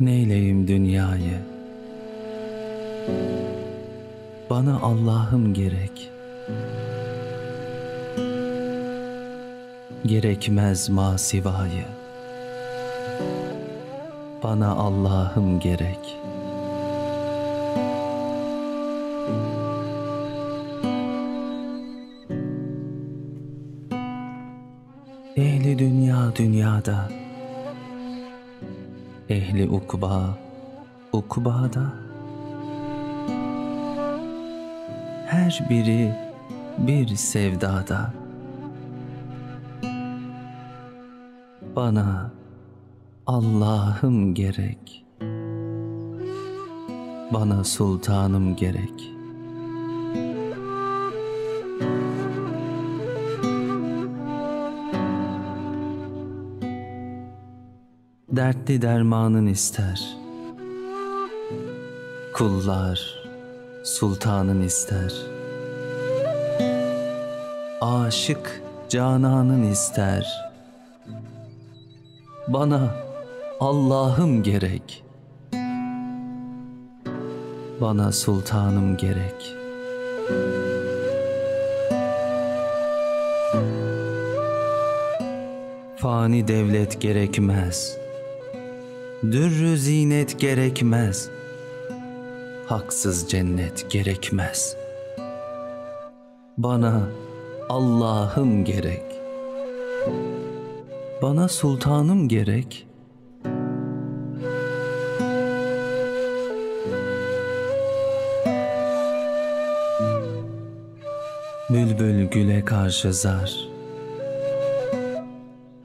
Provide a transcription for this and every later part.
Neyleyim dünyayı? Bana Allah'ım gerek. Gerekmez masivayı. Bana Allah'ım gerek. Ehli dünya dünyada Ehli ukba. Ukbada Her biri bir sevdada. Bana Allah'ım gerek. Bana sultanım gerek Dertli dermanın ister. Kullar sultanın ister. Aşık cananın ister. Bana Allah'ım gerek. Bana sultanım gerek. Fani devlet gerekmez Dürrü zinet gerekmez. Haksız cennet gerekmez. Bana Allah'ım gerek. Bana sultanım gerek. Bülbül güle karşı zar.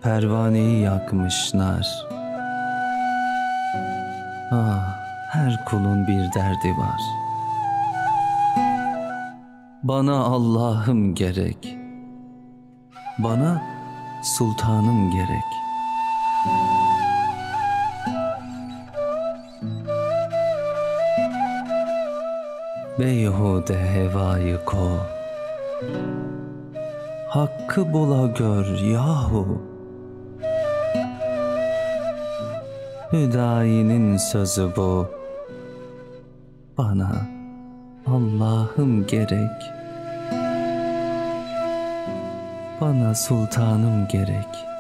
Pervaneyi yakmışlar Ah her kulun bir derdi var. Bana Allah'ım gerek. Bana sultanım gerek. Beyhude hevayı ko. Hakkı bula gör yahu Hüdayinin sözü bu. Bana Allah'ım gerek. Bana sultanım gerek